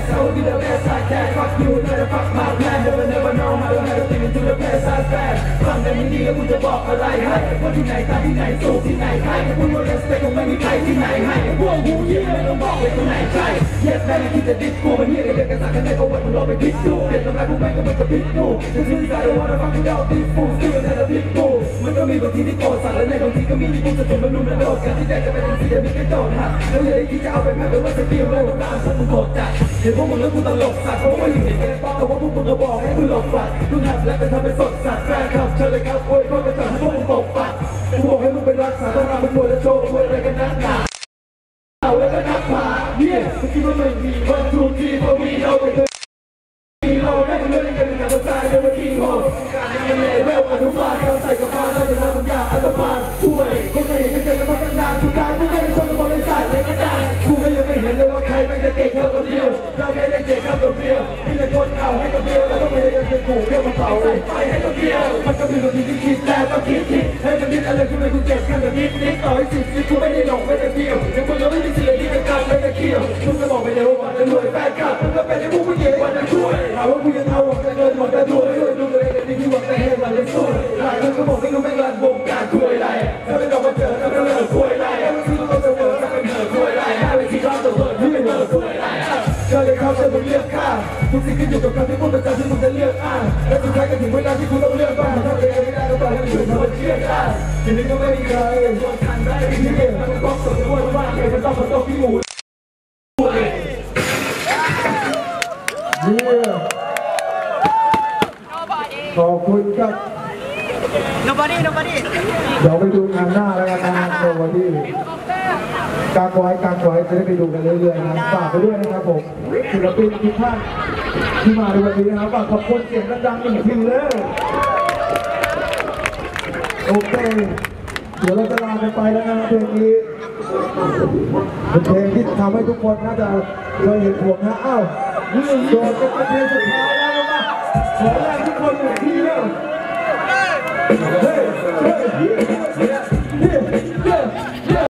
best I will be the best I can fuck you never fuck my plan never never know how to make a thing into the best I can ฟังกันดีๆแล้วกูจะบอกอะไรให้ว่าที่ไหนตามที่ไหนสู้ที่ไหนใครพูดว่า respect คงไม่มีใครที่ไหนให้พวกหูเยี่ยไม่ต้องบอกเลยตรงไหนใช่ Yes แม่งคิดจะดิสกูมันเหี้ยกันเด็กกันสักกันได้ก็วันมึงลองไปคิดดูเปลี่ยนตำราพวกแม่งก็มันจะพิษกูจะซื้อใจว่าจ และในบางทีก็มีที่กูจะทนมันรู้มันโดดกันที่แรกจะเป็นเสิ่งที่ไม่โดนหักแล้วอย่าได้คิดจะเอาไปแพ้หรือว่าสกิลเลยว่าตามพวกมึงโกรธจัดเห็นพวกมึงแล้วกูตลกสัตว์เพราะว่าอยู่ในเกมแต่ว่าพวกมึงก็บอกให้กูหลบฝัดมึงหัดและไปทำเป็นสดสัตว์แฟนคลับเชิญเลยครับโวยพรกระจัดให้พวกมึงตกปัดกูบอกให้มึงไปรักษาต้องรำเป็นมวยและโชว์มวยอะไรกันนักหนาเอาแล้วก็นับผาเนี่ยเมื่อกี้มันไม่มีวันทูทีเพอมีเราไปเช่วยคนไม่เห็นไม่เจอกันมาตั้งนานสุดท้ายกูไม่ได้คนบริษัทเลยก็ได้กูก็ยังไม่เห็นเลยว่าใครไม่จะเก่งเท่าคนเดียวเราไม่ได้เก่งเท่าคนเดียวมีแต่คนเอาให้คนเดียวแล้วก็ไม่ได้ยังเป็นกูเรียกมาเป่าใส่ไฟให้คนเดียวมันก็มีบางทีที่คิดแต่ต้องคิดคิดให้มันคิดอะไรที่ไม่กูเจ็บแค่แบบนิดนิดต่อให้สิบสิบกูไม่ได้หลงไม่ได้เที่ยวยังมึงก็ไม่มีสิ่งที่จะการไม่ได้เที่ยวมึงก็บอกไปเลยว่าวันจะรวยแฟนคลับมึงก็เป็นไอ้พวกผู้หญิงวันจะช่วยถามว่ากูยังเอาหวังจะเงินหวังจะรวยช่วยดูเองในที่หวังแต่ให้มันเลยสู้หลายคนก็บอกไม่รู้ไม่ เจอเลยเขาจะมึงเลือกข้าทุกสิ่งขึ้นอยู่กับการที่พูดประจำที่มึงจะเลือกอ่านและสุดท้ายก็ถึงเวลาที่คุณต้องเลือกบ้างถ้าเองไม่ได้ก็ปล่อยให้คนอื่นทำเชื่อได้ทีนี้ก็ไม่มีใครชวนทันได้ที่เก่งมันต้องสดด้วยว่าเก่งมันต้องมาต้องที่หมูเยี่ยมขอบคุณครับ nobody nobody เดี๋ยวไปดูงานหน้าแล้วกันนะฮะโนวันที่ กางไว้กางไว้จะได้ไปดูกันเรื่อยๆนะฝากไปด้วยนะครับผมศิลปินทุกท่านที่มาในวันนี้นะครับฝากขอบคุณเสียงดังๆอีกทีเลยโอเคเดี๋ยวเราจะลากันไปแล้วนะครับเพลงนี้เป็นเพลงที่ทำให้ทุกคนน่าจะเคยเห็นผมนะอ้าวโดนเป็นเพลงสุดท้ายแล้วนะขอแรงทุกคนหนึ่งทีเร็ว Hey, hey,